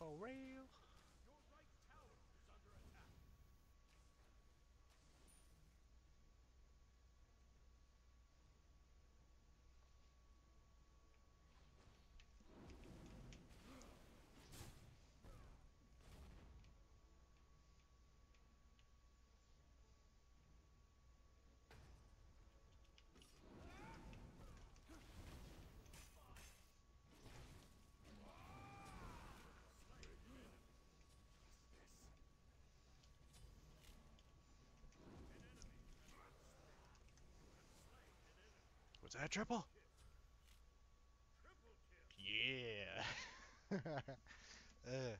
For real? Was that a triple? Yeah. uh.